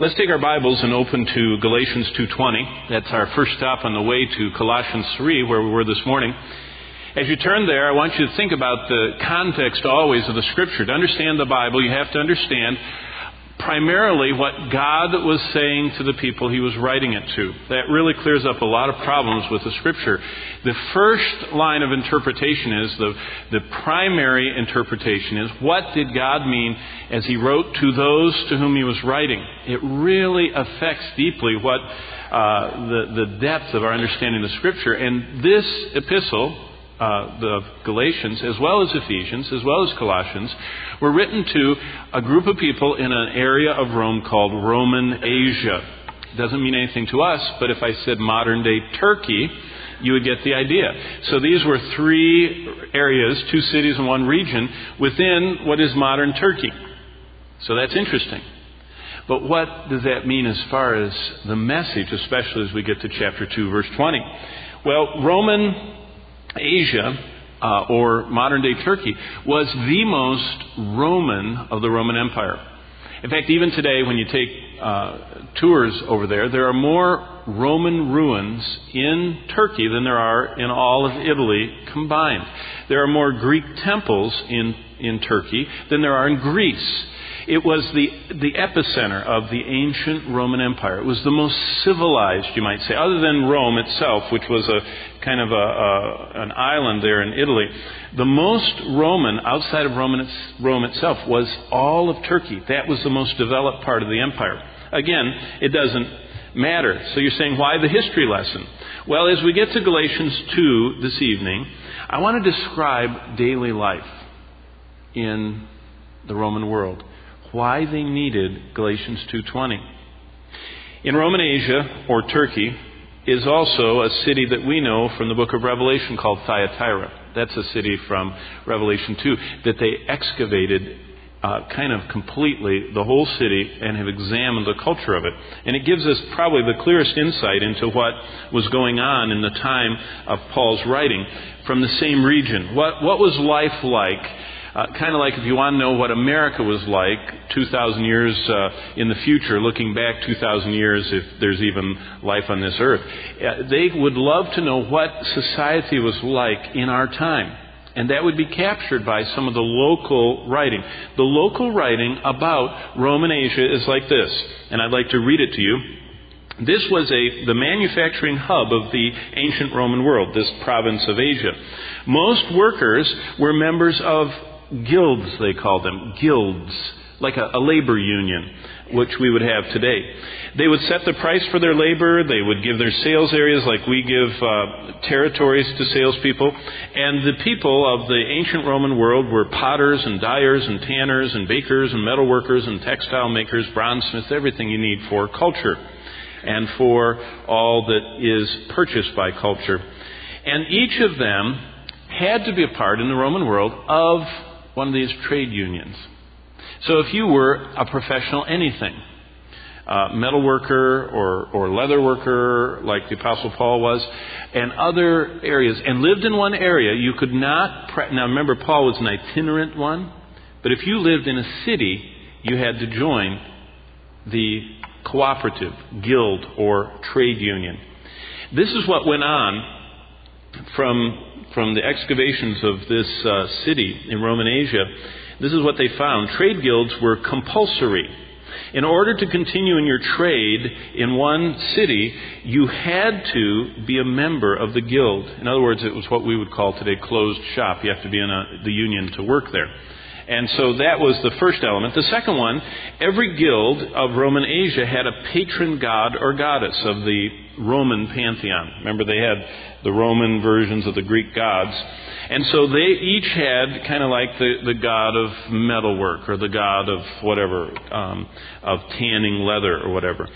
Let's take our Bibles and open to Galatians 2:20. That's our first stop on the way to Colossians 3 where we were this morning. As you turn there, I want you to think about the context always of the scripture. To understand the Bible, you have to understand primarily what God was saying to the people he was writing it to. That really clears up a lot of problems with the scripture. The first line of interpretation is the, the primary interpretation is what did God mean as he wrote to those to whom he was writing? It really affects deeply what uh, the, the depth of our understanding of scripture. And this epistle, uh, the Galatians, as well as Ephesians, as well as Colossians, were written to a group of people in an area of Rome called Roman Asia. Doesn't mean anything to us, but if I said modern day Turkey, you would get the idea. So these were three areas, two cities and one region, within what is modern Turkey. So that's interesting. But what does that mean as far as the message, especially as we get to chapter 2, verse 20? Well, Roman Asia, uh, or modern day Turkey, was the most Roman of the Roman Empire. In fact, even today, when you take uh, tours over there, there are more Roman ruins in Turkey than there are in all of Italy combined. There are more Greek temples in, in Turkey than there are in Greece. It was the, the epicenter of the ancient Roman Empire. It was the most civilized, you might say, other than Rome itself, which was a kind of a, a, an island there in Italy. The most Roman, outside of Roman, Rome itself, was all of Turkey. That was the most developed part of the empire. Again, it doesn't matter. So you're saying, why the history lesson? Well, as we get to Galatians 2 this evening, I want to describe daily life in the Roman world why they needed Galatians 2:20. In Roman Asia or Turkey is also a city that we know from the book of Revelation called Thyatira. That's a city from Revelation 2 that they excavated uh, kind of completely the whole city and have examined the culture of it. And it gives us probably the clearest insight into what was going on in the time of Paul's writing from the same region. What, what was life like uh, kind of like if you want to know what America was like 2,000 years uh, in the future, looking back 2,000 years, if there's even life on this earth. Uh, they would love to know what society was like in our time. And that would be captured by some of the local writing. The local writing about Roman Asia is like this, and I'd like to read it to you. This was a, the manufacturing hub of the ancient Roman world, this province of Asia. Most workers were members of guilds, they called them, guilds, like a, a, labor union, which we would have today. They would set the price for their labor. They would give their sales areas like we give uh, territories to salespeople. And the people of the ancient Roman world were potters and dyers and tanners and bakers and metalworkers and textile makers, bronzesmiths, everything you need for culture and for all that is purchased by culture. And each of them had to be a part in the Roman world of one of these trade unions. So if you were a professional anything, uh, metal worker or, or leather worker, like the Apostle Paul was, and other areas, and lived in one area, you could not. Pre- now remember, Paul was an itinerant one, but if you lived in a city, you had to join the cooperative, guild, or trade union. This is what went on from from the excavations of this uh, city in Roman Asia, this is what they found. Trade guilds were compulsory. In order to continue in your trade in one city, you had to be a member of the guild. In other words, it was what we would call today closed shop. You have to be in a, the union to work there. And so that was the first element. The second one, every guild of Roman Asia had a patron god or goddess of the Roman pantheon. Remember, they had the Roman versions of the Greek gods. And so they each had kind of like the, the god of metalwork or the god of whatever, um, of tanning leather or whatever.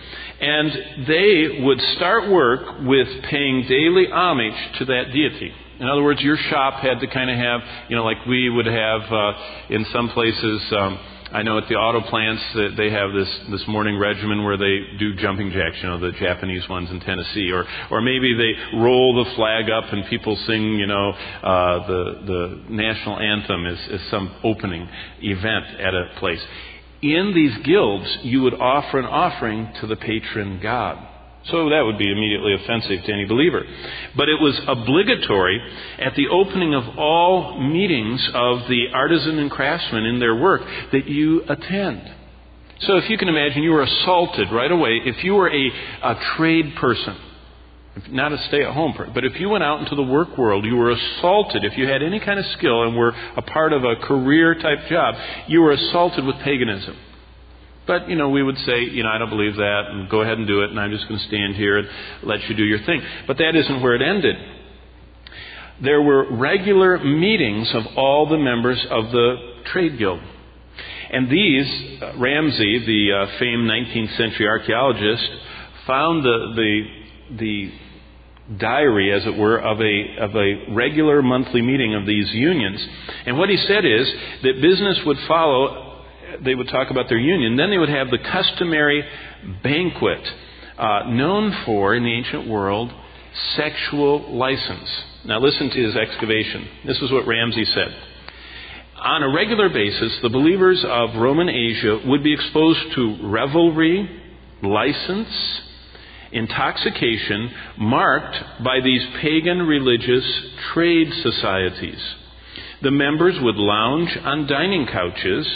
And they would start work with paying daily homage to that deity. In other words, your shop had to kind of have, you know, like we would have uh, in some places. Um, I know at the auto plants that they have this this morning regimen where they do jumping jacks, you know, the Japanese ones in Tennessee, or or maybe they roll the flag up and people sing, you know, uh, the the national anthem is, is some opening event at a place. in these guilds, you would offer an offering to the patron god. So that would be immediately offensive to any believer. But it was obligatory at the opening of all meetings of the artisan and craftsman in their work that you attend. So if you can imagine, you were assaulted right away. If you were a, a trade person, not a stay at home person, but if you went out into the work world, you were assaulted. If you had any kind of skill and were a part of a career type job, you were assaulted with paganism. But, you know, we would say, you know, I don't believe that, and go ahead and do it, and I'm just going to stand here and let you do your thing. But that isn't where it ended. There were regular meetings of all the members of the trade guild. And these, uh, Ramsay, the uh, famed 19th century archaeologist, found the, the, the diary, as it were, of a, of a regular monthly meeting of these unions. And what he said is that business would follow, they would talk about their union, then they would have the customary banquet, uh, known for, in the ancient world, sexual license. Now listen to his excavation. This is what Ramsay said. On a regular basis, the believers of Roman Asia would be exposed to revelry, license, intoxication marked by these pagan religious trade societies. The members would lounge on dining couches.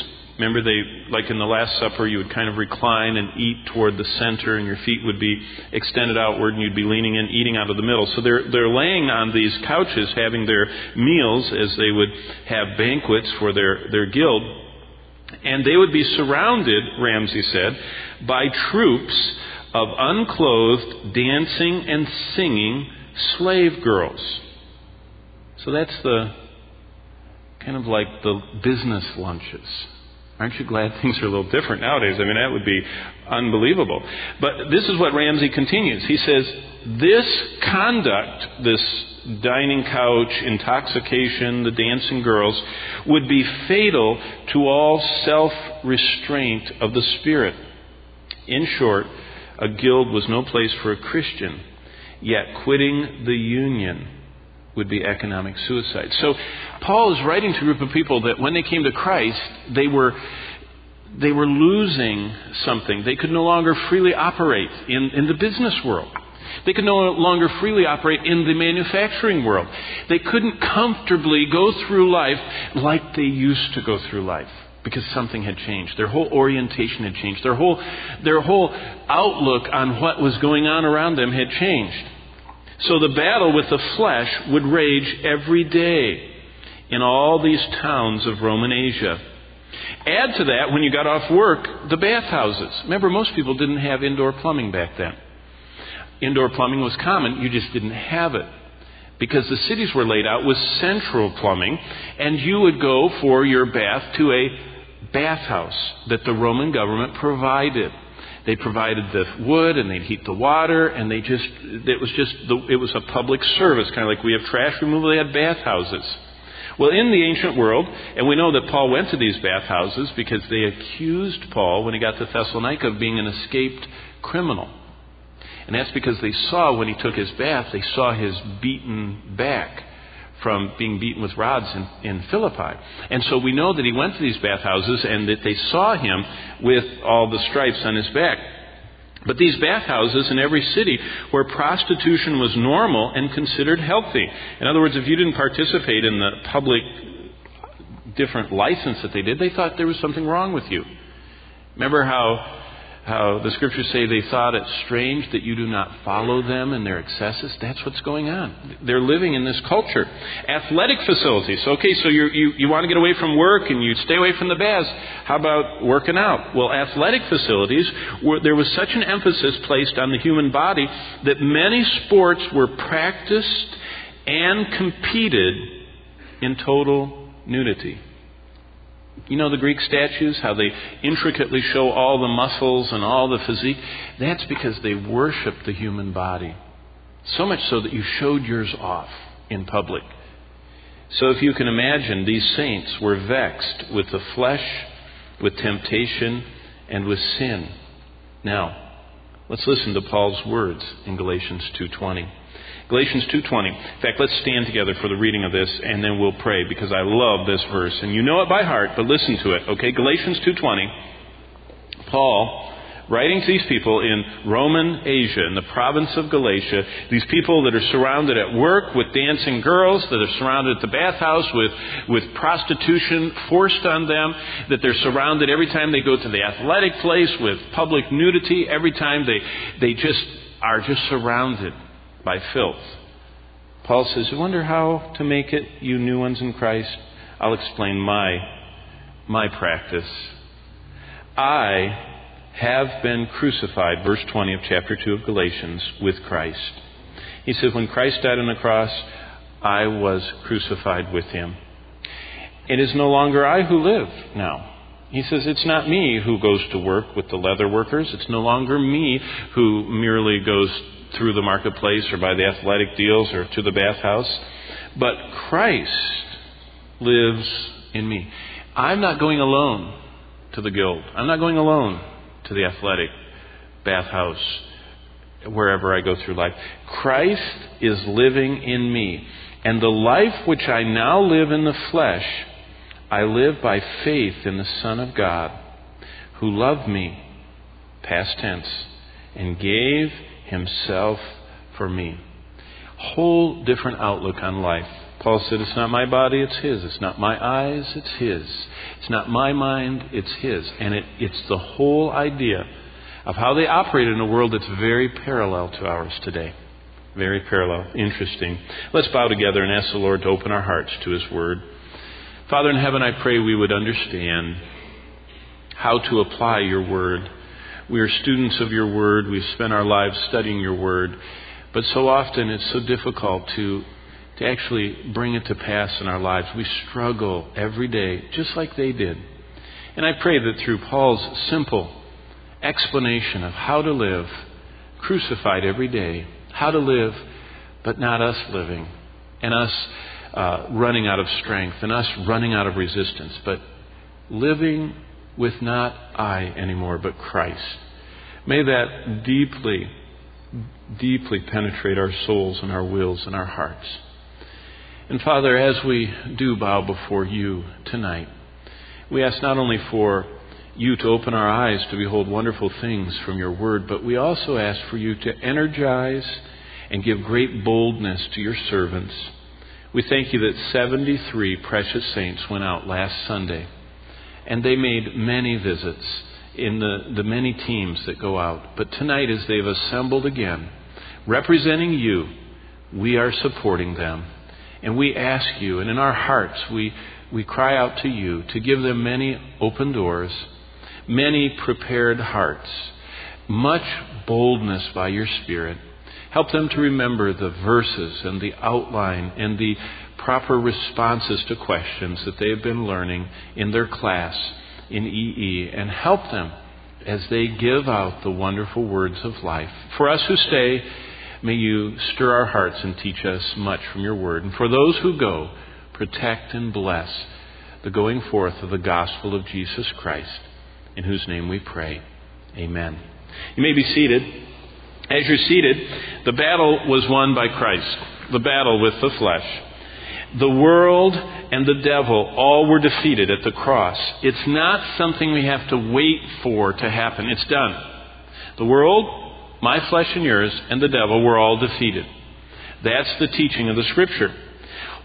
Remember, they, like in the Last Supper, you would kind of recline and eat toward the center, and your feet would be extended outward, and you'd be leaning in, eating out of the middle. So they're, they're laying on these couches, having their meals as they would have banquets for their, their guild. And they would be surrounded, Ramsay said, by troops of unclothed, dancing, and singing slave girls. So that's the kind of like the business lunches. Aren't you glad things are a little different nowadays? I mean, that would be unbelievable. But this is what Ramsay continues. He says, This conduct, this dining couch, intoxication, the dancing girls, would be fatal to all self restraint of the spirit. In short, a guild was no place for a Christian, yet quitting the union would be economic suicide. So Paul is writing to a group of people that when they came to Christ, they were they were losing something. They could no longer freely operate in, in the business world. They could no longer freely operate in the manufacturing world. They couldn't comfortably go through life like they used to go through life because something had changed. Their whole orientation had changed. Their whole, their whole outlook on what was going on around them had changed. So the battle with the flesh would rage every day in all these towns of Roman Asia. Add to that, when you got off work, the bathhouses. Remember, most people didn't have indoor plumbing back then. Indoor plumbing was common, you just didn't have it because the cities were laid out with central plumbing, and you would go for your bath to a bathhouse that the Roman government provided. They provided the wood and they'd heat the water and they just, it was just, the, it was a public service, kind of like we have trash removal, they had bathhouses. Well, in the ancient world, and we know that Paul went to these bathhouses because they accused Paul when he got to Thessalonica of being an escaped criminal. And that's because they saw when he took his bath, they saw his beaten back from being beaten with rods in, in Philippi. And so we know that he went to these bathhouses and that they saw him with all the stripes on his back. But these bathhouses in every city where prostitution was normal and considered healthy. In other words, if you didn't participate in the public different license that they did, they thought there was something wrong with you. Remember how how the scriptures say they thought it strange that you do not follow them in their excesses. That's what's going on. They're living in this culture. Athletic facilities. Okay, so you you, want to get away from work and you stay away from the baths. How about working out? Well, athletic facilities, were, there was such an emphasis placed on the human body that many sports were practiced and competed in total nudity. You know the Greek statues, how they intricately show all the muscles and all the physique? That's because they worshiped the human body. So much so that you showed yours off in public. So if you can imagine, these saints were vexed with the flesh, with temptation, and with sin. Now, let's listen to Paul's words in Galatians 2:20. Galatians 2:20. In fact, let's stand together for the reading of this and then we'll pray because I love this verse and you know it by heart, but listen to it. Okay? Galatians 2:20. Paul writing to these people in Roman Asia, in the province of Galatia, these people that are surrounded at work with dancing girls, that are surrounded at the bathhouse with, with prostitution forced on them, that they're surrounded every time they go to the athletic place with public nudity, every time they, they just are just surrounded by filth. Paul says, You wonder how to make it, you new ones in Christ? I'll explain my, my practice. I have been crucified, verse 20 of chapter 2 of Galatians, with Christ. He says, When Christ died on the cross, I was crucified with him. It is no longer I who live now. He says, It's not me who goes to work with the leather workers. It's no longer me who merely goes through the marketplace or by the athletic deals or to the bathhouse. But Christ lives in me. I'm not going alone to the guild. I'm not going alone to the athletic bathhouse, wherever I go through life. Christ is living in me. And the life which I now live in the flesh, I live by faith in the Son of God, who loved me, past tense, and gave himself for me. Whole different outlook on life. Paul said, It's not my body, it's his. It's not my eyes, it's his. It's not my mind, it's his. And it, it's the whole idea of how they operate in a world that's very parallel to ours today. Very parallel. Interesting. Let's bow together and ask the Lord to open our hearts to his word. Father in heaven, I pray we would understand how to apply your word. We are students of your word. We've spent our lives studying your word. But so often it's so difficult to to actually bring it to pass in our lives. We struggle every day, just like they did. And I pray that through Paul's simple explanation of how to live, crucified every day, how to live, but not us living, and us uh, running out of strength, and us running out of resistance, but living with not I anymore, but Christ. May that deeply, deeply penetrate our souls and our wills and our hearts. And Father, as we do bow before you tonight, we ask not only for you to open our eyes to behold wonderful things from your word, but we also ask for you to energize and give great boldness to your servants. We thank you that 73 precious saints went out last Sunday, and they made many visits in the, the many teams that go out. But tonight, as they've assembled again, representing you, we are supporting them. And we ask you, and in our hearts, we, we cry out to you to give them many open doors, many prepared hearts, much boldness by your Spirit. Help them to remember the verses and the outline and the proper responses to questions that they have been learning in their class in EE, and help them as they give out the wonderful words of life. For us who stay, May you stir our hearts and teach us much from your word. And for those who go, protect and bless the going forth of the gospel of Jesus Christ, in whose name we pray. Amen. You may be seated. As you're seated, the battle was won by Christ, the battle with the flesh. The world and the devil all were defeated at the cross. It's not something we have to wait for to happen. It's done. The world my flesh and yours, and the devil were all defeated. That's the teaching of the Scripture.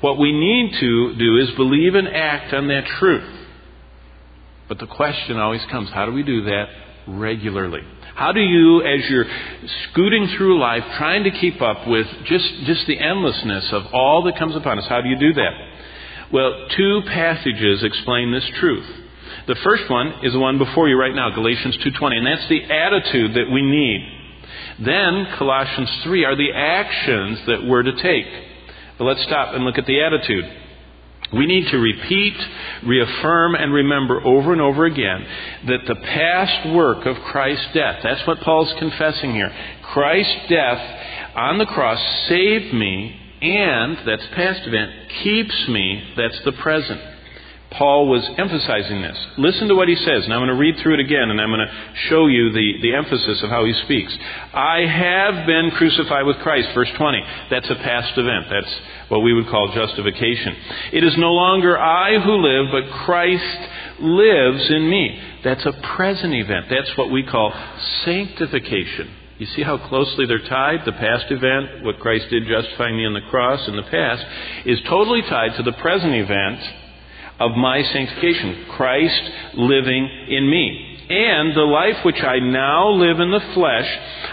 What we need to do is believe and act on that truth. But the question always comes how do we do that regularly? How do you, as you're scooting through life, trying to keep up with just, just the endlessness of all that comes upon us, how do you do that? Well, two passages explain this truth. The first one is the one before you right now, Galatians 2:20, and that's the attitude that we need then, Colossians 3 are the actions that we're to take. But let's stop and look at the attitude. We need to repeat, reaffirm, and remember over and over again that the past work of Christ's death, that's what Paul's confessing here. Christ's death on the cross saved me, and, that's past event, keeps me, that's the present. Paul was emphasizing this. Listen to what he says, and I'm going to read through it again, and I'm going to show you the, the emphasis of how he speaks. I have been crucified with Christ, verse 20. That's a past event. That's what we would call justification. It is no longer I who live, but Christ lives in me. That's a present event. That's what we call sanctification. You see how closely they're tied? The past event, what Christ did justifying me on the cross in the past, is totally tied to the present event of my sanctification. Christ living in me. And the life which I now live in the flesh,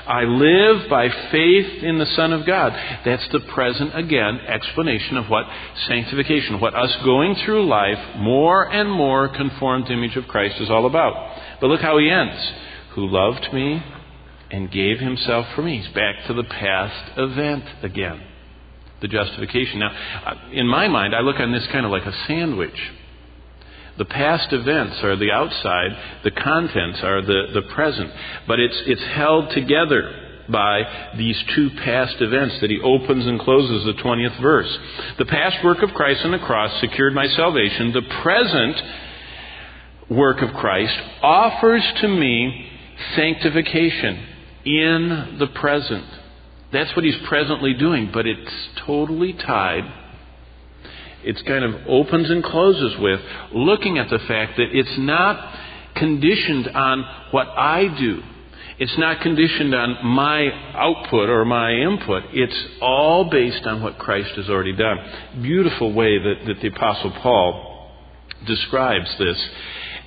I live by faith in the Son of God. That's the present, again, explanation of what sanctification, what us going through life more and more conformed image of Christ is all about. But look how he ends. Who loved me and gave himself for me. He's back to the past event again. The justification. Now, uh, in my mind, I look on this kind of like a sandwich. The past events are the outside, the contents are the, the present. But it's, it's held together by these two past events that he opens and closes the 20th verse. The past work of Christ on the cross secured my salvation. The present work of Christ offers to me sanctification in the present. That's what he's presently doing, but it's totally tied it's kind of opens and closes with looking at the fact that it's not conditioned on what I do. It's not conditioned on my output or my input. It's all based on what Christ has already done. Beautiful way that, that the Apostle Paul describes this.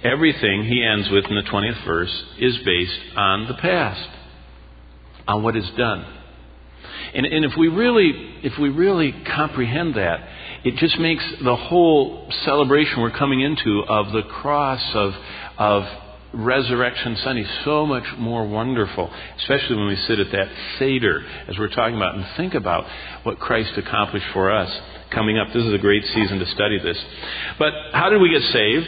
Everything he ends with in the 20th verse is based on the past, on what is done. And, and if we really, if we really comprehend that, it just makes the whole celebration we're coming into of the cross of, of Resurrection Sunday so much more wonderful, especially when we sit at that Seder, as we're talking about, and think about what Christ accomplished for us coming up. This is a great season to study this. But how did we get saved?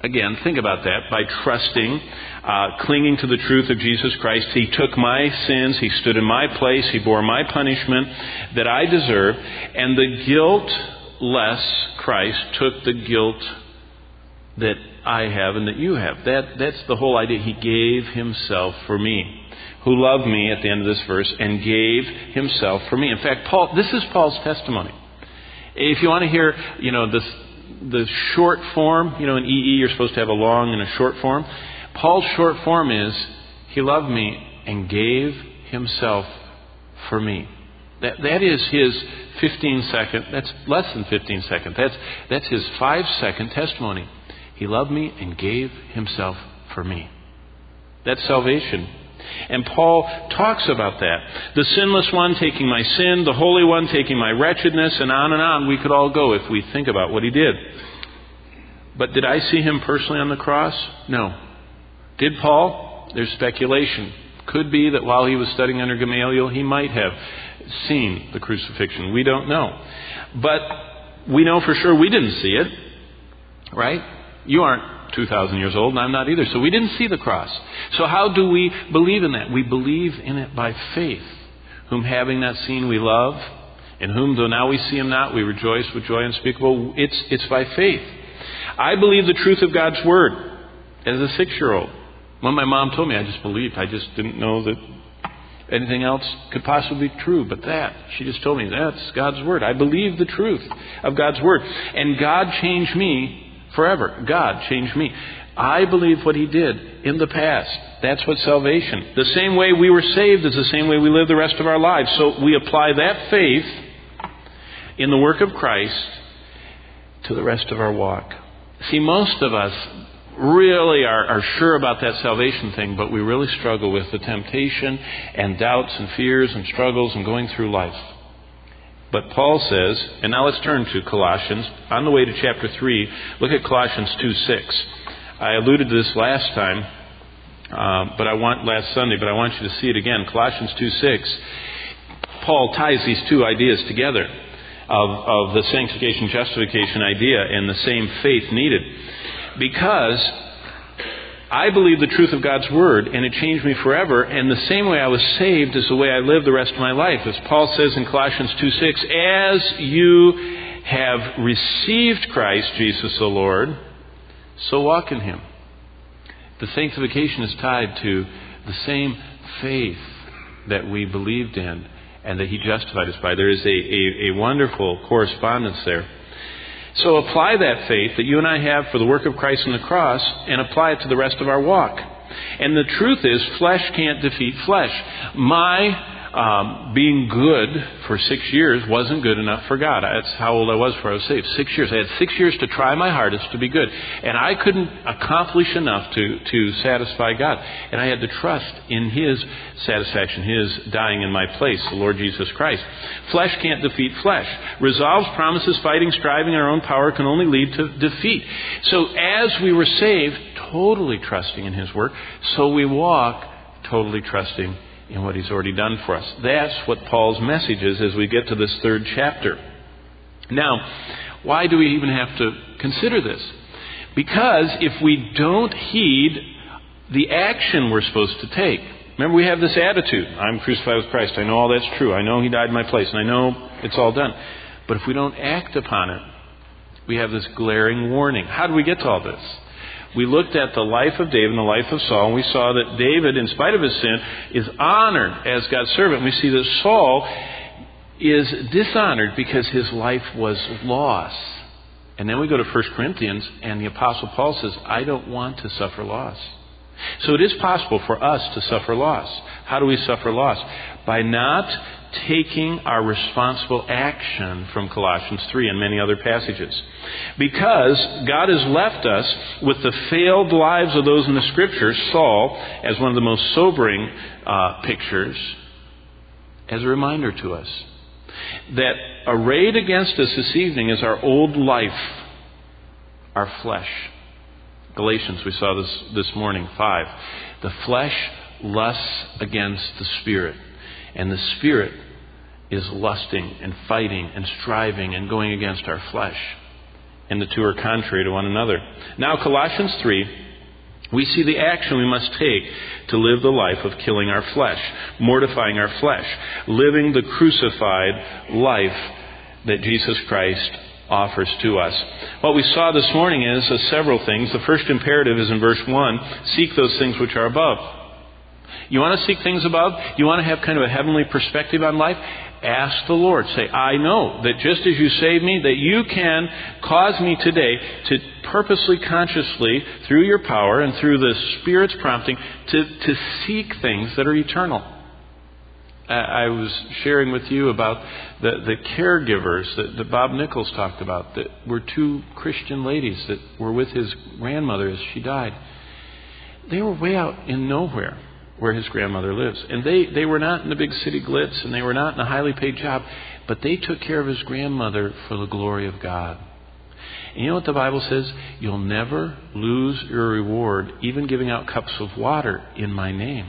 Again, think about that by trusting, uh, clinging to the truth of Jesus Christ. He took my sins, He stood in my place, He bore my punishment that I deserve, and the guiltless Christ took the guilt that I have and that you have. That, that's the whole idea. He gave Himself for me. Who loved me at the end of this verse and gave Himself for me. In fact, Paul, this is Paul's testimony. If you want to hear, you know, this, the short form, you know, in EE you're supposed to have a long and a short form. Paul's short form is, He loved me and gave Himself for me. That, that is his 15 second, that's less than 15 second, that's, that's his five second testimony. He loved me and gave himself for me. That's salvation. And Paul talks about that. The sinless one taking my sin, the holy one taking my wretchedness, and on and on we could all go if we think about what he did. But did I see him personally on the cross? No. Did Paul? There's speculation. Could be that while he was studying under Gamaliel, he might have seen the crucifixion. We don't know. But we know for sure we didn't see it, right? You aren't 2,000 years old, and I'm not either. So we didn't see the cross. So how do we believe in that? We believe in it by faith. Whom having not seen we love, in whom though now we see him not, we rejoice with joy unspeakable. It's, it's by faith. I believe the truth of God's word as a six year old. When my mom told me, I just believed. I just didn't know that anything else could possibly be true but that. She just told me that's God's Word. I believe the truth of God's Word. And God changed me forever. God changed me. I believe what He did in the past. That's what salvation. The same way we were saved is the same way we live the rest of our lives. So we apply that faith in the work of Christ to the rest of our walk. See, most of us really are, are sure about that salvation thing, but we really struggle with the temptation and doubts and fears and struggles and going through life. But Paul says, and now let's turn to Colossians. On the way to chapter 3, look at Colossians 2 6. I alluded to this last time, uh, but I want last Sunday, but I want you to see it again. Colossians 2 6. Paul ties these two ideas together of, of the sanctification justification idea and the same faith needed because I believe the truth of God's Word, and it changed me forever. And the same way I was saved is the way I live the rest of my life. As Paul says in Colossians 2 6, as you have received Christ Jesus the Lord, so walk in Him. The sanctification is tied to the same faith that we believed in and that He justified us by. There is a, a, a wonderful correspondence there. So apply that faith that you and I have for the work of Christ on the cross and apply it to the rest of our walk. And the truth is, flesh can't defeat flesh. My um, being good for six years wasn't good enough for God. That's how old I was before I was saved. Six years. I had six years to try my hardest to be good. And I couldn't accomplish enough to, to satisfy God. And I had to trust in His satisfaction, His dying in my place, the Lord Jesus Christ. Flesh can't defeat flesh. Resolves, promises, fighting, striving in our own power can only lead to defeat. So as we were saved, totally trusting in His work, so we walk totally trusting in what He's already done for us. That's what Paul's message is as we get to this third chapter. Now, why do we even have to consider this? Because if we don't heed the action we're supposed to take, remember we have this attitude I'm crucified with Christ. I know all that's true. I know He died in my place, and I know it's all done. But if we don't act upon it, we have this glaring warning. How do we get to all this? We looked at the life of David and the life of Saul, and we saw that David, in spite of his sin, is honored as God's servant. We see that Saul is dishonored because his life was lost. And then we go to 1 Corinthians, and the Apostle Paul says, I don't want to suffer loss. So it is possible for us to suffer loss. How do we suffer loss? By not taking our responsible action from Colossians 3 and many other passages. Because God has left us with the failed lives of those in the Scriptures, Saul, as one of the most sobering uh, pictures, as a reminder to us that arrayed against us this evening is our old life, our flesh. Galatians, we saw this this morning, 5. The flesh lusts against the Spirit and the Spirit is lusting and fighting and striving and going against our flesh. And the two are contrary to one another. Now, Colossians 3, we see the action we must take to live the life of killing our flesh, mortifying our flesh, living the crucified life that Jesus Christ offers to us. What we saw this morning is uh, several things. The first imperative is in verse 1 seek those things which are above. You want to seek things above? You want to have kind of a heavenly perspective on life? Ask the Lord. Say, I know that just as you saved me, that you can cause me today to purposely, consciously, through your power and through the Spirit's prompting, to, to seek things that are eternal. I was sharing with you about the, the caregivers that, that Bob Nichols talked about, that were two Christian ladies that were with his grandmother as she died. They were way out in nowhere where his grandmother lives. And they, they were not in the big city glitz and they were not in a highly paid job, but they took care of his grandmother for the glory of God. And you know what the Bible says? You'll never lose your reward, even giving out cups of water in my name.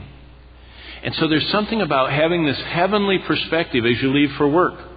And so there's something about having this heavenly perspective as you leave for work.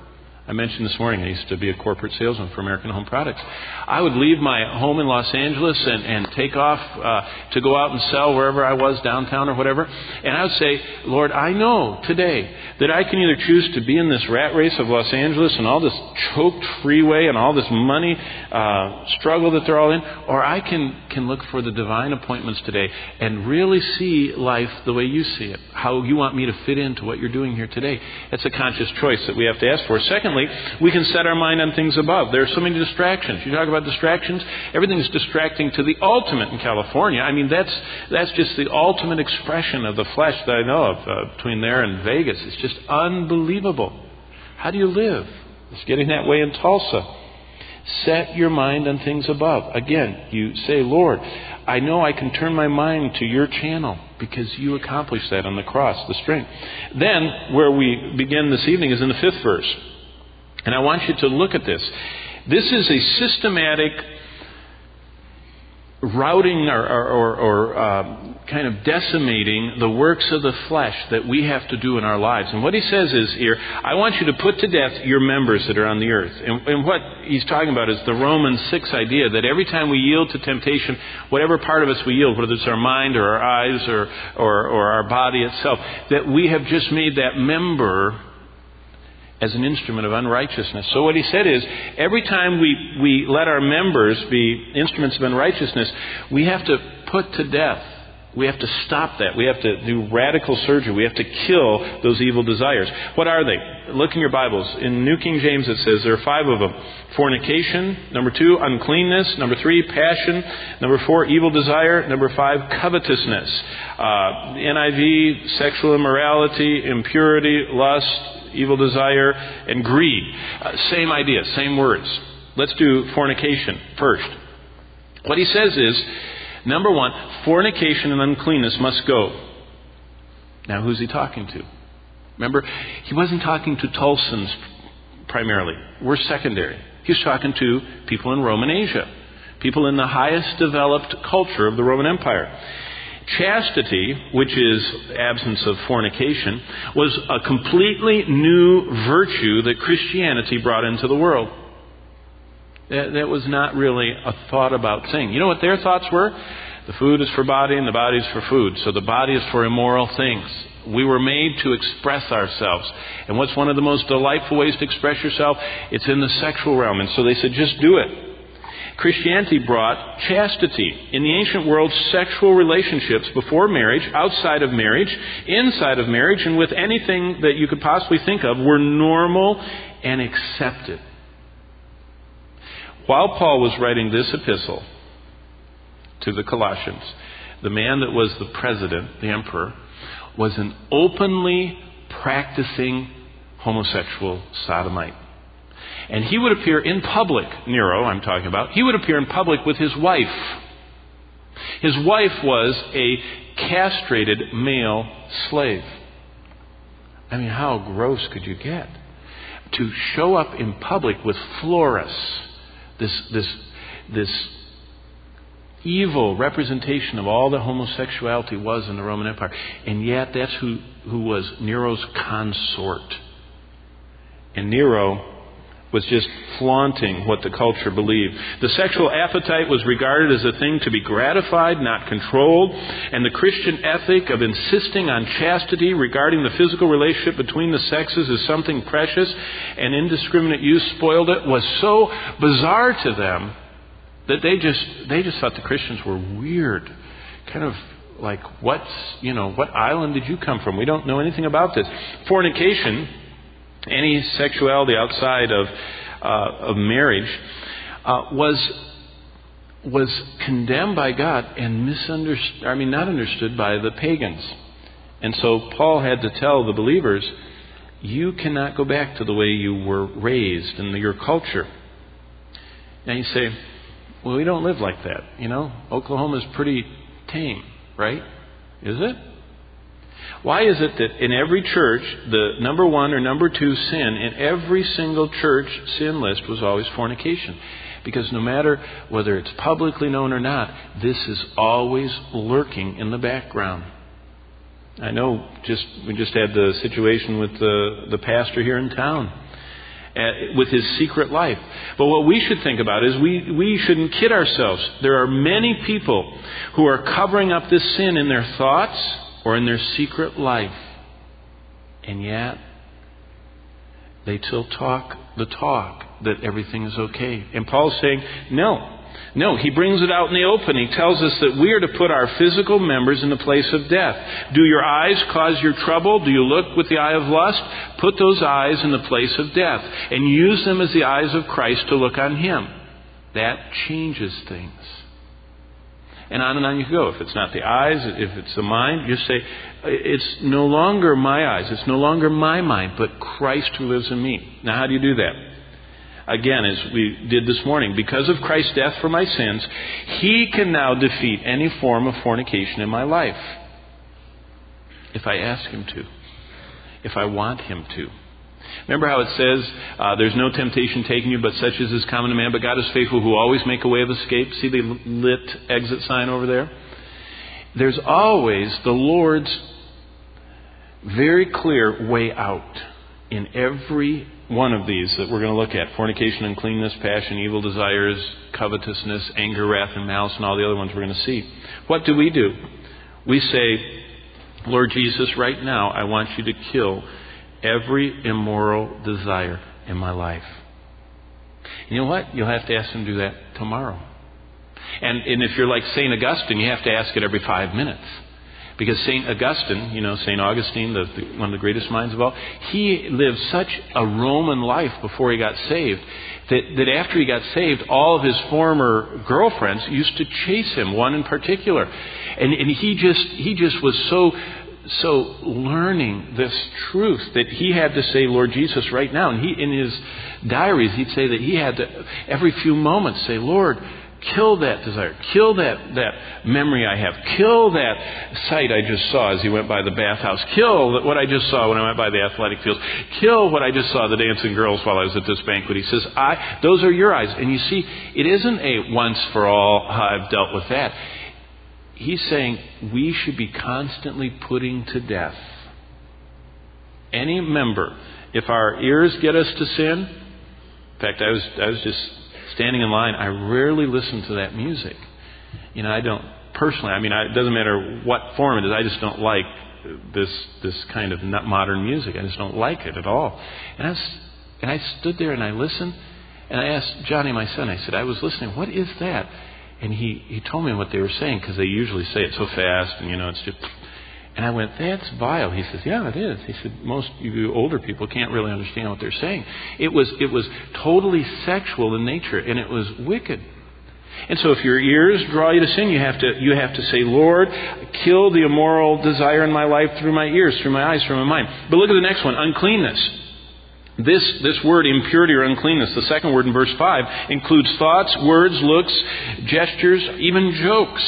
I mentioned this morning I used to be a corporate salesman for American Home Products. I would leave my home in Los Angeles and, and take off uh, to go out and sell wherever I was, downtown or whatever. And I would say, Lord, I know today that I can either choose to be in this rat race of Los Angeles and all this choked freeway and all this money uh, struggle that they're all in, or I can, can look for the divine appointments today and really see life the way you see it, how you want me to fit into what you're doing here today. It's a conscious choice that we have to ask for. Second, Secondly, we can set our mind on things above. There are so many distractions. You talk about distractions, everything's distracting to the ultimate in California. I mean, that's, that's just the ultimate expression of the flesh that I know of uh, between there and Vegas. It's just unbelievable. How do you live? It's getting that way in Tulsa. Set your mind on things above. Again, you say, Lord, I know I can turn my mind to your channel because you accomplished that on the cross, the strength. Then, where we begin this evening is in the fifth verse. And I want you to look at this. This is a systematic routing or, or, or, um, kind of decimating the works of the flesh that we have to do in our lives. And what he says is here, I want you to put to death your members that are on the earth. And, and what he's talking about is the Romans 6 idea that every time we yield to temptation, whatever part of us we yield, whether it's our mind or our eyes or, or, or our body itself, that we have just made that member as an instrument of unrighteousness. So what he said is, every time we, we let our members be instruments of unrighteousness, we have to put to death We have to stop that. We have to do radical surgery. We have to kill those evil desires. What are they? Look in your Bibles. In New King James it says there are five of them fornication. Number two, uncleanness. Number three, passion. Number four, evil desire. Number five, covetousness. Uh, NIV, sexual immorality, impurity, lust, evil desire, and greed. Uh, same idea, same words. Let's do fornication first. What he says is, number one, fornication and uncleanness must go. Now, who's he talking to? Remember, he wasn't talking to Tulsans primarily. We're secondary. He's talking to people in Roman Asia, people in the highest developed culture of the Roman Empire. Chastity, which is absence of fornication, was a completely new virtue that Christianity brought into the world. That, that was not really a thought about thing. You know what their thoughts were? The food is for body and the body is for food. So the body is for immoral things. We were made to express ourselves. And what's one of the most delightful ways to express yourself? It's in the sexual realm. And so they said, just do it. Christianity brought chastity. In the ancient world, sexual relationships before marriage, outside of marriage, inside of marriage, and with anything that you could possibly think of were normal and accepted. While Paul was writing this epistle to the Colossians, the man that was the president, the emperor, was an openly practicing homosexual sodomite. And he would appear in public, Nero, I'm talking about, he would appear in public with his wife. His wife was a castrated male slave. I mean, how gross could you get? To show up in public with Florus, this, this, this evil representation of all that homosexuality was in the Roman Empire. And yet, that's who, who was Nero's consort. And Nero was just flaunting what the culture believed. The sexual appetite was regarded as a thing to be gratified, not controlled, and the Christian ethic of insisting on chastity regarding the physical relationship between the sexes as something precious and indiscriminate use spoiled it was so bizarre to them that they just they just thought the Christians were weird. Kind of like what's you know, what island did you come from? We don't know anything about this. Fornication any sexuality outside of, uh, of marriage uh, was was condemned by God and misunderstood. I mean, not understood by the pagans. And so Paul had to tell the believers, you cannot go back to the way you were raised in your culture. Now you say, well, we don't live like that. You know, Oklahoma is pretty tame, right? Is it? Why is it that in every church, the number one or number two sin in every single church sin list was always fornication? Because no matter whether it's publicly known or not, this is always lurking in the background. I know just we just had the situation with the, the pastor here in town with his secret life. But what we should think about is we, we shouldn't kid ourselves. There are many people who are covering up this sin in their thoughts or in their secret life. And yet, they still talk the talk that everything is okay. And Paul's saying, no. No, he brings it out in the open. He tells us that we are to put our physical members in the place of death. Do your eyes cause your trouble? Do you look with the eye of lust? Put those eyes in the place of death and use them as the eyes of Christ to look on Him. That changes things. And on and on you go. If it's not the eyes, if it's the mind, you say, it's no longer my eyes, it's no longer my mind, but Christ who lives in me. Now, how do you do that? Again, as we did this morning, because of Christ's death for my sins, He can now defeat any form of fornication in my life. If I ask Him to, if I want Him to. Remember how it says, uh, There's no temptation taking you, but such as is common to man, but God is faithful who always make a way of escape. See the lit exit sign over there? There's always the Lord's very clear way out in every one of these that we're going to look at fornication, uncleanness, passion, evil desires, covetousness, anger, wrath, and malice, and all the other ones we're going to see. What do we do? We say, Lord Jesus, right now I want you to kill every immoral desire in my life. You know what? You'll have to ask him to do that tomorrow. And, and if you're like St. Augustine, you have to ask it every five minutes. Because St. Augustine, you know, St. Augustine, the, the, one of the greatest minds of all, he lived such a Roman life before he got saved that, that after he got saved, all of his former girlfriends used to chase him, one in particular. And, and he, just, he just was so so learning this truth that he had to say Lord Jesus right now and he in his diaries he'd say that he had to every few moments say Lord Kill that desire. Kill that, that memory I have. Kill that sight I just saw as he went by the bathhouse. Kill what I just saw when I went by the athletic fields. Kill what I just saw the dancing girls while I was at this banquet. He says, I, those are your eyes. And you see, it isn't a once for all, I've dealt with that. He's saying we should be constantly putting to death any member. If our ears get us to sin, in fact, I was, I was just standing in line, I rarely listen to that music. You know, I don't personally. I mean, I, it doesn't matter what form it is. I just don't like this this kind of modern music. I just don't like it at all. And I was, and I stood there and I listened, and I asked Johnny, my son. I said, I was listening. What is that? And he he told me what they were saying because they usually say it so fast, and you know, it's just. And I went, that's vile. He says, yeah, it is. He said, most you older people can't really understand what they're saying. It was, it was totally sexual in nature, and it was wicked. And so if your ears draw you to sin, you have to, you have to say, Lord, kill the immoral desire in my life through my ears, through my eyes, through my mind. But look at the next one, uncleanness. This, this word, impurity or uncleanness, the second word in verse 5, includes thoughts, words, looks, gestures, even jokes.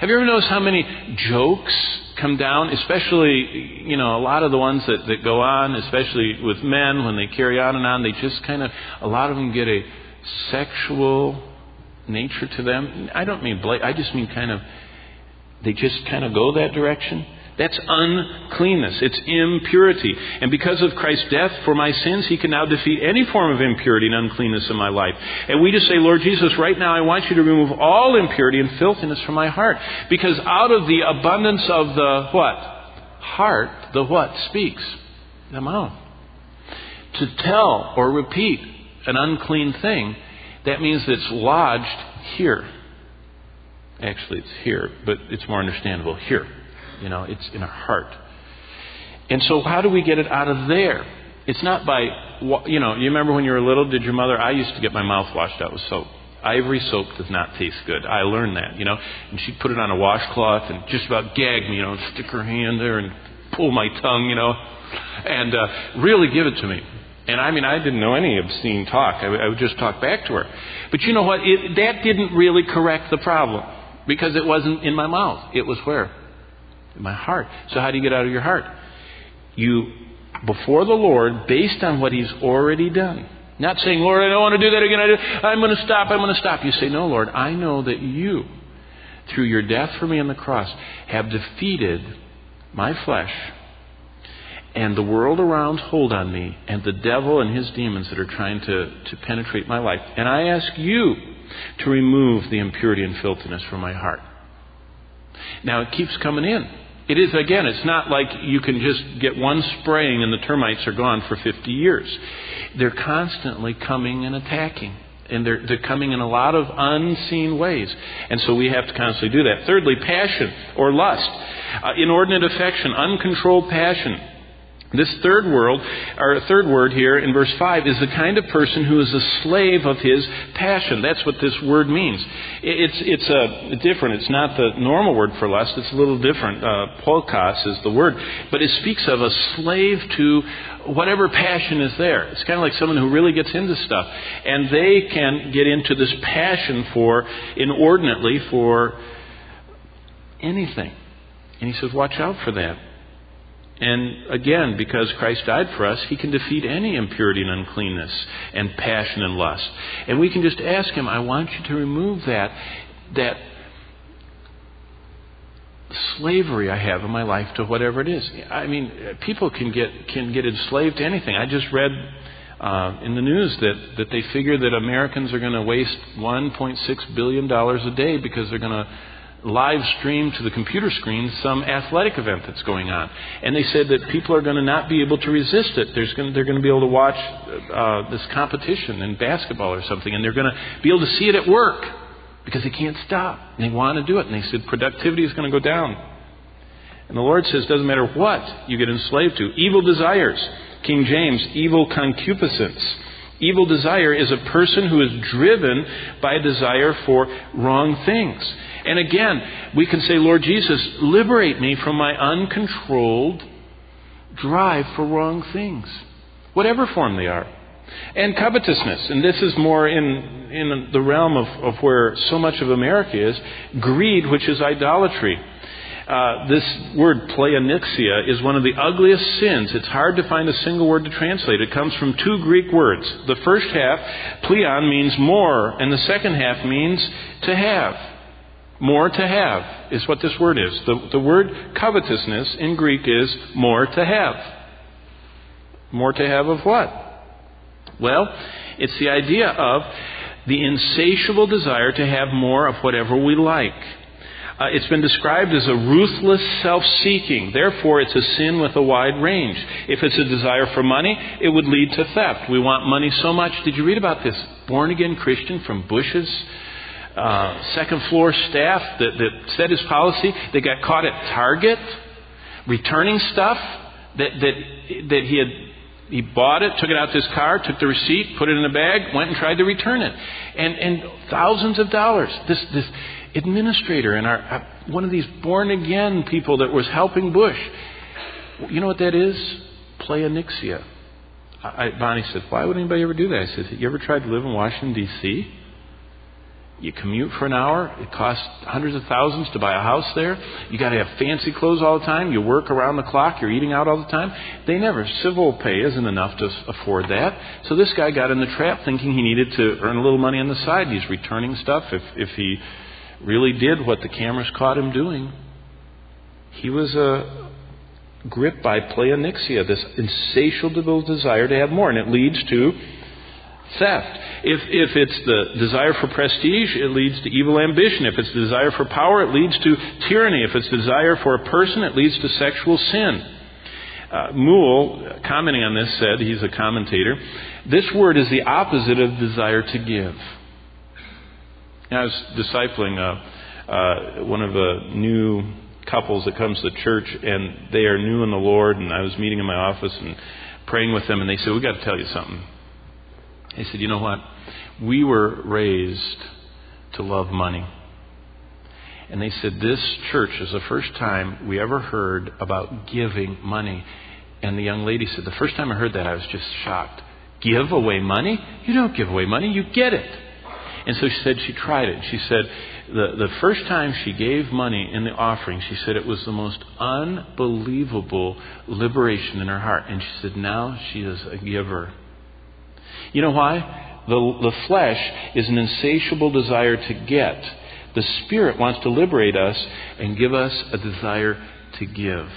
Have you ever noticed how many jokes come down, especially, you know, a lot of the ones that, that go on, especially with men, when they carry on and on, they just kind of, a lot of them get a sexual nature to them. I don't mean, bla- I just mean kind of, they just kind of go that direction. That's uncleanness. It's impurity. And because of Christ's death for my sins, He can now defeat any form of impurity and uncleanness in my life. And we just say, Lord Jesus, right now I want you to remove all impurity and filthiness from my heart. Because out of the abundance of the what? Heart, the what speaks? The mouth. To tell or repeat an unclean thing, that means that it's lodged here. Actually, it's here, but it's more understandable here. You know, it's in our heart. And so, how do we get it out of there? It's not by, you know, you remember when you were little, did your mother, I used to get my mouth washed out with soap. Ivory soap does not taste good. I learned that, you know. And she'd put it on a washcloth and just about gag me, you know, stick her hand there and pull my tongue, you know, and uh, really give it to me. And I mean, I didn't know any obscene talk. I, I would just talk back to her. But you know what? It, that didn't really correct the problem because it wasn't in my mouth. It was where? My heart. So how do you get out of your heart? You, before the Lord, based on what He's already done. Not saying, Lord, I don't want to do that again. I am going to stop. I'm going to stop. You say, No, Lord, I know that you, through your death for me on the cross, have defeated my flesh and the world around hold on me and the devil and his demons that are trying to, to penetrate my life. And I ask you to remove the impurity and filthiness from my heart. Now it keeps coming in. It is, again, it's not like you can just get one spraying and the termites are gone for 50 years. They're constantly coming and attacking. And they're, they're coming in a lot of unseen ways. And so we have to constantly do that. Thirdly, passion or lust. Uh, inordinate affection, uncontrolled passion. This third world, or third word here in verse 5 is the kind of person who is a slave of his passion. That's what this word means. It's, it's a, different. It's not the normal word for lust. It's a little different. Uh, pathos is the word. But it speaks of a slave to whatever passion is there. It's kind of like someone who really gets into stuff. And they can get into this passion for, inordinately, for anything. And he says, watch out for that. And again, because Christ died for us, He can defeat any impurity and uncleanness and passion and lust. And we can just ask Him, I want you to remove that, that slavery I have in my life to whatever it is. I mean, people can get, can get enslaved to anything. I just read uh, in the news that, that they figure that Americans are going to waste $1.6 billion a day because they're going to live stream to the computer screen some athletic event that's going on. And they said that people are going to not be able to resist it. To, they're going to be able to watch uh, this competition in basketball or something, and they're going to be able to see it at work. because they can't stop. And they want to do it. And they said productivity is going to go down. And the Lord says, doesn't matter what you get enslaved to. Evil desires. King James, evil concupiscence. Evil desire is a person who is driven by a desire for wrong things. And again, we can say, Lord Jesus, liberate me from my uncontrolled drive for wrong things, whatever form they are. And covetousness, and this is more in, in the realm of, of where so much of America is greed, which is idolatry. Uh, this word pleonexia is one of the ugliest sins. It's hard to find a single word to translate. It comes from two Greek words. The first half, pleon, means more, and the second half means to have. More to have is what this word is. The, the word covetousness in Greek is more to have. More to have of what? Well, it's the idea of the insatiable desire to have more of whatever we like. Uh, it's been described as a ruthless self seeking. Therefore, it's a sin with a wide range. If it's a desire for money, it would lead to theft. We want money so much. Did you read about this born again Christian from Bush's uh, second floor staff that, that set his policy? They got caught at Target returning stuff that, that, that he had he bought it, took it out to his car, took the receipt, put it in a bag, went and tried to return it, and and thousands of dollars. This this administrator and our uh, one of these born again people that was helping Bush. You know what that is? Pleonexia. I, Bonnie said, "Why would anybody ever do that?" I said, "You ever tried to live in Washington D.C.?" You commute for an hour. It costs hundreds of thousands to buy a house there. You got to have fancy clothes all the time. You work around the clock. You're eating out all the time. They never. Civil pay isn't enough to afford that. So this guy got in the trap thinking he needed to earn a little money on the side. He's returning stuff. If if he really did what the cameras caught him doing, he was uh, gripped by pleonexia, this insatiable desire to have more, and it leads to theft. If, if it's the desire for prestige, it leads to evil ambition. If it's the desire for power, it leads to tyranny. If it's the desire for a person, it leads to sexual sin. Uh, commenting on this, said, he's a commentator, this word is the opposite of desire to give. I was discipling uh, uh, one of the new couples that comes to church, and they are new in the Lord, and I was meeting in my office and praying with them, and they said, We've got to tell you something. They said, You know what? We were raised to love money. And they said, This church is the first time we ever heard about giving money. And the young lady said, The first time I heard that, I was just shocked. Give away money? You don't give away money, you get it. And so she said she tried it. She said the, the first time she gave money in the offering, she said it was the most unbelievable liberation in her heart. And she said now she is a giver. You know why? The, the flesh is an insatiable desire to get. The Spirit wants to liberate us and give us a desire to give.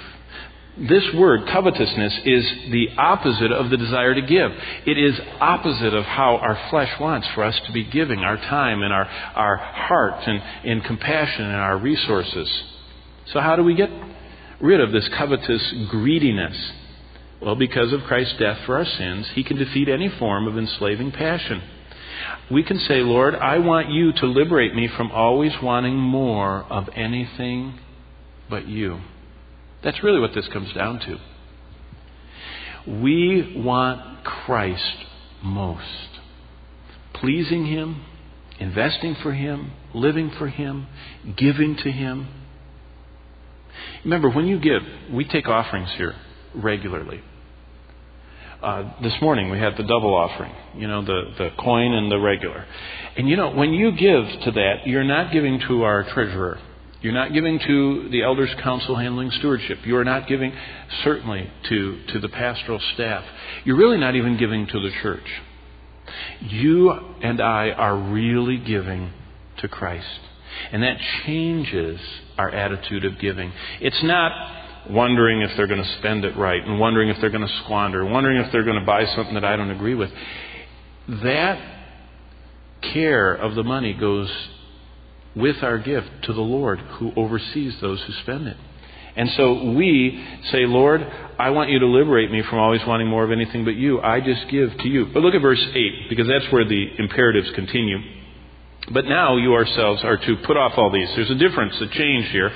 This word, covetousness, is the opposite of the desire to give. It is opposite of how our flesh wants for us to be giving our time and our, our heart and, and compassion and our resources. So, how do we get rid of this covetous greediness? Well, because of Christ's death for our sins, He can defeat any form of enslaving passion. We can say, Lord, I want you to liberate me from always wanting more of anything but you. That's really what this comes down to. We want Christ most. Pleasing Him, investing for Him, living for Him, giving to Him. Remember, when you give, we take offerings here regularly. Uh, this morning we had the double offering, you know, the, the coin and the regular. And you know, when you give to that, you're not giving to our treasurer. You're not giving to the elders' council handling stewardship. You are not giving, certainly, to, to the pastoral staff. You're really not even giving to the church. You and I are really giving to Christ. And that changes our attitude of giving. It's not wondering if they're going to spend it right and wondering if they're going to squander, wondering if they're going to buy something that I don't agree with. That care of the money goes with our gift to the Lord who oversees those who spend it. And so we say, Lord, I want you to liberate me from always wanting more of anything but you. I just give to you. But look at verse 8, because that's where the imperatives continue. But now you yourselves are to put off all these. There's a difference, a change here.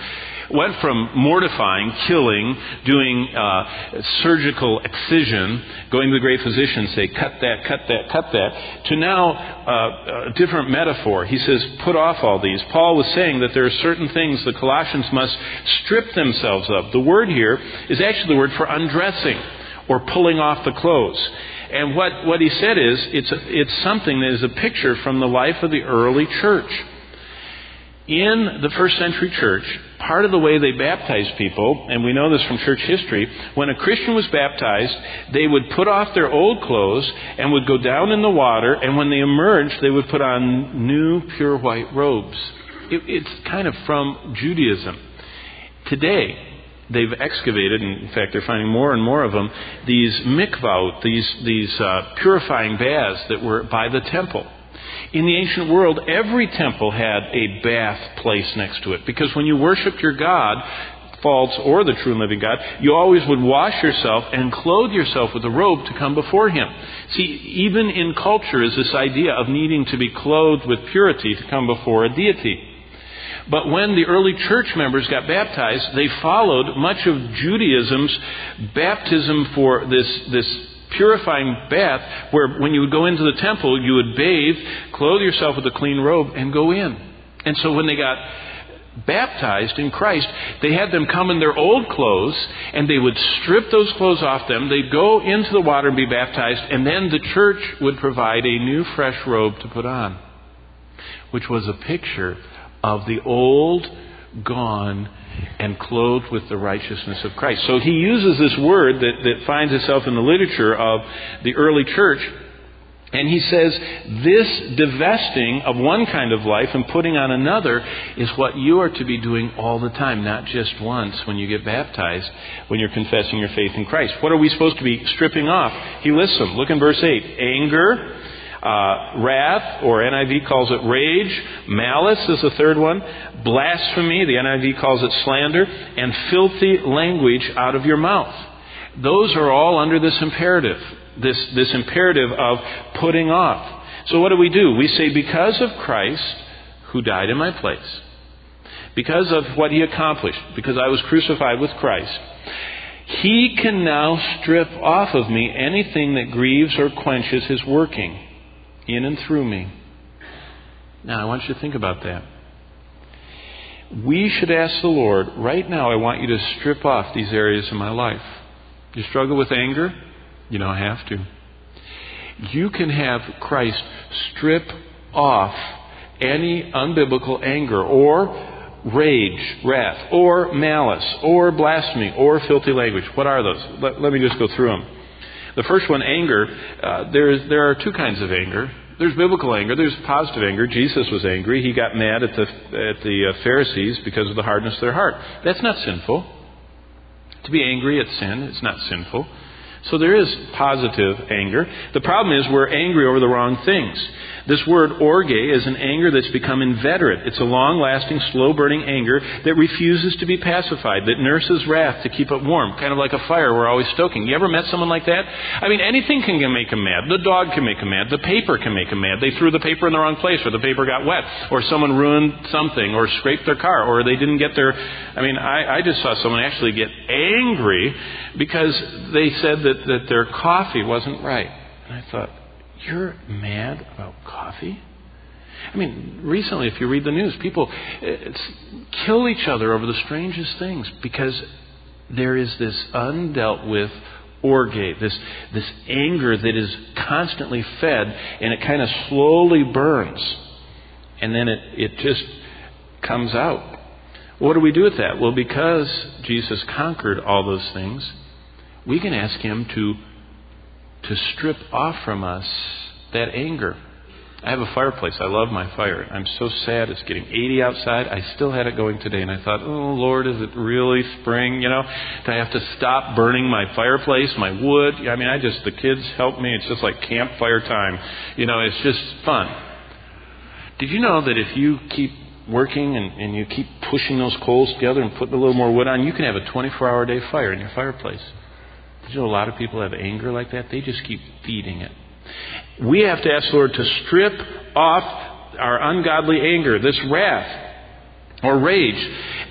Went from mortifying, killing, doing uh, surgical excision, going to the great physician, and say, cut that, cut that, cut that, to now uh, a different metaphor. He says, put off all these. Paul was saying that there are certain things the Colossians must strip themselves of. The word here is actually the word for undressing or pulling off the clothes. And what, what he said is, it's, a, it's something that is a picture from the life of the early church. In the first century church, part of the way they baptized people, and we know this from church history, when a Christian was baptized, they would put off their old clothes and would go down in the water, and when they emerged, they would put on new, pure white robes. It, it's kind of from Judaism. Today, they've excavated, and in fact, they're finding more and more of them, these mikvot, these, these uh, purifying baths that were by the temple. In the ancient world, every temple had a bath place next to it because when you worshiped your God, false or the true and living God, you always would wash yourself and clothe yourself with a robe to come before Him. See, even in culture is this idea of needing to be clothed with purity to come before a deity. But when the early church members got baptized, they followed much of Judaism's baptism for this, this purifying bath, where when you would go into the temple, you would bathe, clothe yourself with a clean robe, and go in. And so when they got baptized in Christ, they had them come in their old clothes and they would strip those clothes off them. They'd go into the water and be baptized, and then the church would provide a new fresh robe to put on, which was a picture of the old gone and clothed with the righteousness of Christ. So he uses this word that, that finds itself in the literature of the early church. And he says, this divesting of one kind of life and putting on another is what you are to be doing all the time, not just once when you get baptized, when you're confessing your faith in Christ. What are we supposed to be stripping off? He lists them. Look in verse 8 anger, uh, wrath, or NIV calls it rage. Malice is the third one. Blasphemy, the NIV calls it slander. And filthy language out of your mouth. Those are all under this imperative, this, this imperative of putting off. So what do we do? We say, because of Christ, who died in my place, because of what he accomplished, because I was crucified with Christ, he can now strip off of me anything that grieves or quenches his working in and through me. Now, I want you to think about that. We should ask the Lord, right now, I want you to strip off these areas in my life. You struggle with anger? You don't have to. You can have Christ strip off any unbiblical anger or rage, wrath, or malice, or blasphemy, or filthy language. What are those? Let, let me just go through them. The first one, anger. Uh, there, is, there are two kinds of anger. There's biblical anger. There's positive anger. Jesus was angry. He got mad at the, at the uh, Pharisees because of the hardness of their heart. That's not sinful. To be angry at sin, it's not sinful. So there is positive anger. The problem is we're angry over the wrong things. This word orge is an anger that's become inveterate. It's a long lasting, slow burning anger that refuses to be pacified, that nurses wrath to keep it warm, kind of like a fire we're always stoking. You ever met someone like that? I mean, anything can make them mad. The dog can make them mad. The paper can make them mad. They threw the paper in the wrong place, or the paper got wet, or someone ruined something, or scraped their car, or they didn't get their. I mean, I, I just saw someone actually get angry because they said that, that their coffee wasn't right. And I thought, you're mad about coffee? I mean, recently, if you read the news, people kill each other over the strangest things because there is this undealt with orge, this, this anger that is constantly fed, and it kind of slowly burns. And then it, it just comes out. What do we do with that? Well, because Jesus conquered all those things, we can ask Him to to strip off from us that anger. I have a fireplace. I love my fire. I'm so sad it's getting 80 outside. I still had it going today, and I thought, oh, Lord, is it really spring? You know, do I have to stop burning my fireplace, my wood? I mean, I just, the kids help me. It's just like campfire time. You know, it's just fun. Did you know that if you keep working and, and you keep pushing those coals together and putting a little more wood on, you can have a 24 hour day fire in your fireplace? You know a lot of people have anger like that? They just keep feeding it. We have to ask the Lord to strip off our ungodly anger, this wrath or rage.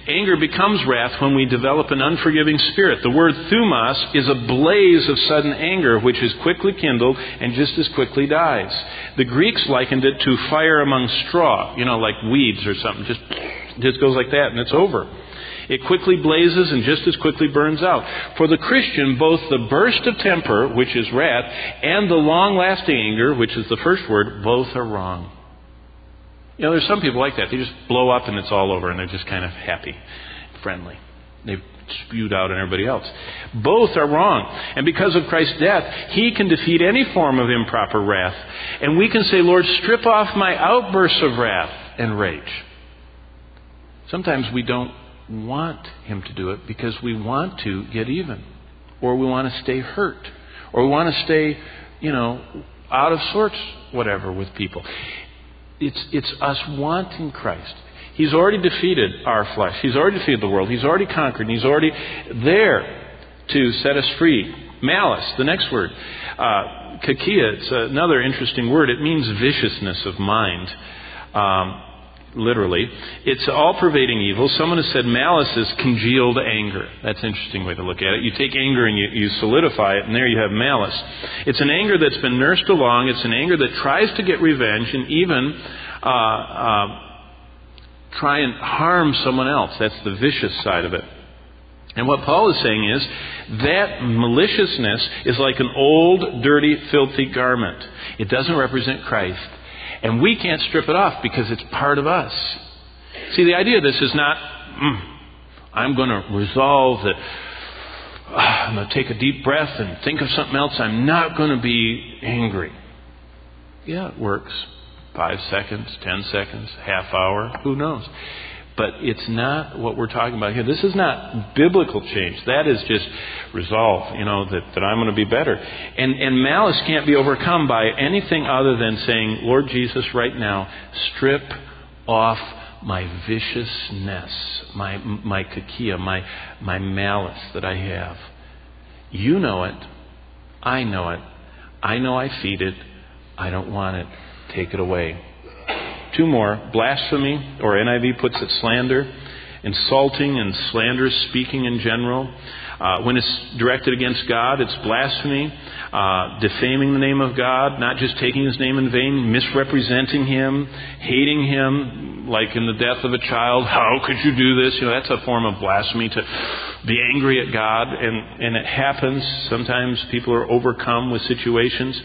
Anger becomes wrath when we develop an unforgiving spirit. The word thumos is a blaze of sudden anger which is quickly kindled and just as quickly dies. The Greeks likened it to fire among straw, you know, like weeds or something. Just, just goes like that and it's over. It quickly blazes and just as quickly burns out. For the Christian, both the burst of temper, which is wrath, and the long lasting anger, which is the first word, both are wrong. You know, there's some people like that. They just blow up and it's all over and they're just kind of happy, friendly. They've spewed out on everybody else. Both are wrong. And because of Christ's death, He can defeat any form of improper wrath. And we can say, Lord, strip off my outbursts of wrath and rage. Sometimes we don't want Him to do it because we want to get even, or we want to stay hurt, or we want to stay, you know, out of sorts, whatever, with people. It's, it's us wanting Christ. He's already defeated our flesh. He's already defeated the world. He's already conquered. And he's already there to set us free. Malice, the next word. Uh, kakia, it's another interesting word. It means viciousness of mind. Um, literally. It's all pervading evil. Someone has said malice is congealed anger. That's an interesting way to look at it. You take anger and you, you solidify it, and there you have malice. It's an anger that's been nursed along. It's an anger that tries to get revenge and even uh, uh, try and harm someone else. That's the vicious side of it. And what Paul is saying is that maliciousness is like an old, dirty, filthy garment. It doesn't represent Christ. And we can't strip it off because it's part of us. See, the idea of this is not, mm, I'm going to resolve that uh, I'm going to take a deep breath and think of something else. I'm not going to be angry. Yeah, it works. Five seconds, ten seconds, half hour, who knows? But it's not what we're talking about here. This is not biblical change. That is just resolve, you know, that, that I'm going to be better. And, and malice can't be overcome by anything other than saying, Lord Jesus, right now, strip off my viciousness, my, my kakia, my, my malice that I have. You know it. I know it. I know I feed it. I don't want it. Take it away. Two more blasphemy, or NIV puts it slander, insulting and slanderous speaking in general. Uh, when it's directed against God, it's blasphemy, uh, defaming the name of God, not just taking his name in vain, misrepresenting him, hating him, like in the death of a child. How could you do this? You know, that's a form of blasphemy to be angry at God, and, and it happens. Sometimes people are overcome with situations.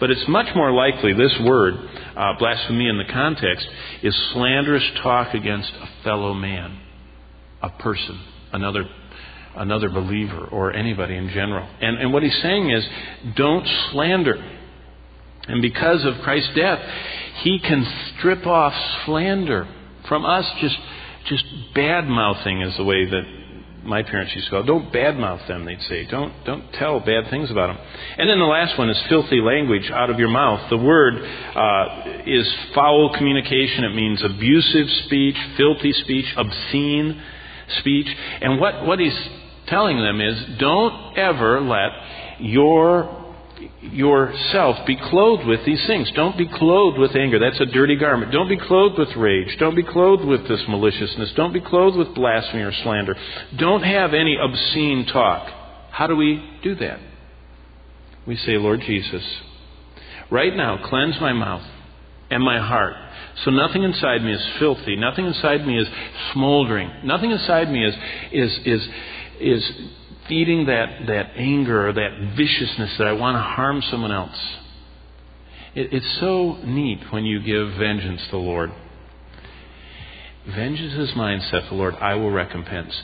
But it's much more likely this word, uh, blasphemy in the context, is slanderous talk against a fellow man, a person, another another believer or anybody in general. And, and what he's saying is, don't slander. And because of Christ's death, he can strip off slander from us. Just, just bad mouthing is the way that my parents used to it. Don't badmouth them, they'd say. Don't, don't tell bad things about them. And then the last one is filthy language out of your mouth. The word uh, is foul communication. It means abusive speech, filthy speech, obscene speech. And what, what he's telling them is don't ever let your yourself be clothed with these things. Don't be clothed with anger. That's a dirty garment. Don't be clothed with rage. Don't be clothed with this maliciousness. Don't be clothed with blasphemy or slander. Don't have any obscene talk. How do we do that? We say, Lord Jesus, right now, cleanse my mouth and my heart. So nothing inside me is filthy. Nothing inside me is smoldering. Nothing inside me is, is, is, is feeding that, that anger that viciousness that I want to harm someone else. It, it's so neat when you give vengeance to the Lord. Vengeance is mine, saith the Lord, I will recompense.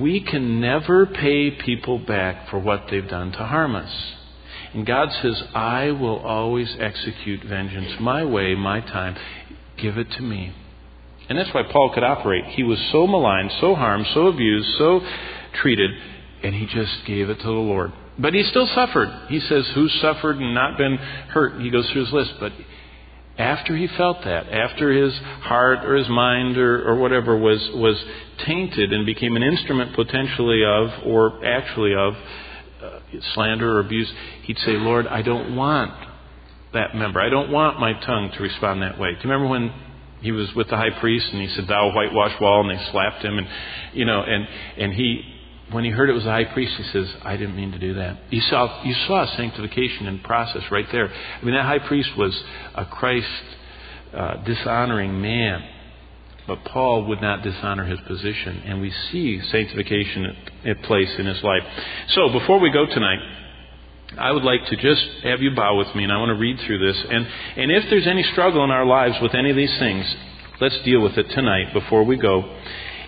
We can never pay people back for what they've done to harm us. And God says, I will always execute vengeance my way, my time. Give it to me. And that's why Paul could operate. He was so maligned, so harmed, so abused, so treated, and he just gave it to the Lord. But he still suffered. He says, Who suffered and not been hurt? He goes through his list. But after he felt that, after his heart or his mind or, or whatever was, was tainted and became an instrument potentially of, or actually of, uh, slander or abuse, he'd say, Lord, I don't want that member. I don't want my tongue to respond that way. Do you remember when He was with the high priest, and he said, "Thou whitewash wall," and they slapped him, and you know, and and he when he heard it was the high priest, he says, I didn't mean to do that. You saw, you saw sanctification in process right there. I mean, that high priest was a Christ uh, dishonoring man. But Paul would not dishonor his position, and we see sanctification at, at place in his life. So, before we go tonight, I would like to just have you bow with me, and I want to read through this. And, and if there's any struggle in our lives with any of these things, let's deal with it tonight before we go.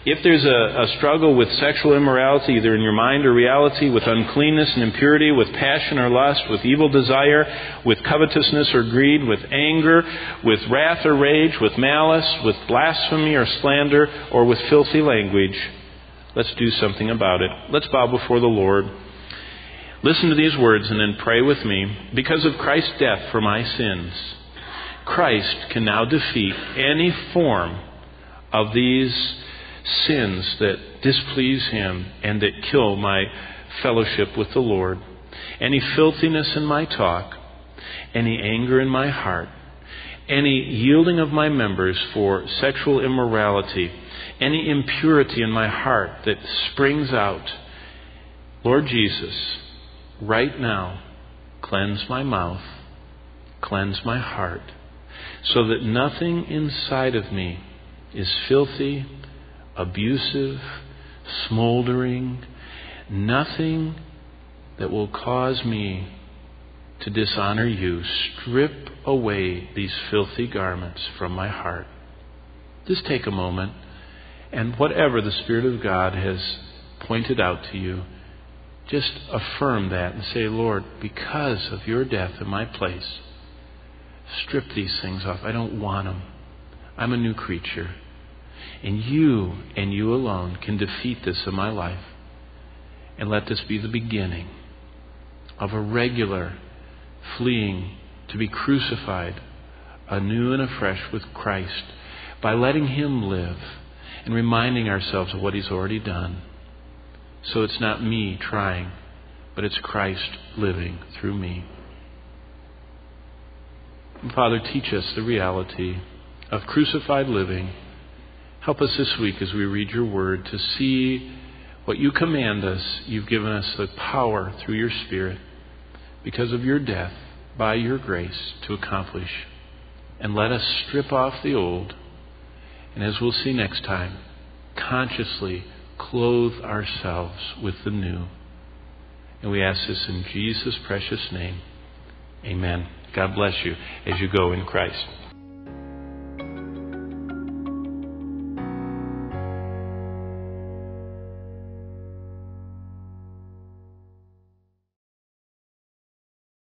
If there's a, a, struggle with sexual immorality, either in your mind or reality, with uncleanness and impurity, with passion or lust, with evil desire, with covetousness or greed, with anger, with wrath or rage, with malice, with blasphemy or slander, or with filthy language, let's do something about it. Let's bow before the Lord. Listen to these words and then pray with me. Because of Christ's death for my sins, Christ can now defeat any form of these sins that displease Him and that kill my fellowship with the Lord, any filthiness in my talk, any anger in my heart, any yielding of my members for sexual immorality, any impurity in my heart that springs out, Lord Jesus, right now, cleanse my mouth, cleanse my heart, so that nothing inside of me is filthy abusive, smoldering, nothing that will cause me to dishonor you. Strip away these filthy garments from my heart. Just take a moment, and whatever the Spirit of God has pointed out to you, just affirm that and say, Lord, because of your death in my place, strip these things off. I don't want them. I'm a new creature. And you and you alone can defeat this in my life. And let this be the beginning of a regular fleeing to be crucified anew and afresh with Christ by letting Him live and reminding ourselves of what He's already done. So it's not me trying, but it's Christ living through me. And Father, teach us the reality of crucified living Help us this week as we read your word to see what you command us. You've given us the power through your Spirit because of your death by your grace to accomplish. And let us strip off the old, and as we'll see next time, consciously clothe ourselves with the new. And we ask this in Jesus' precious name. Amen. God bless you as you go in Christ.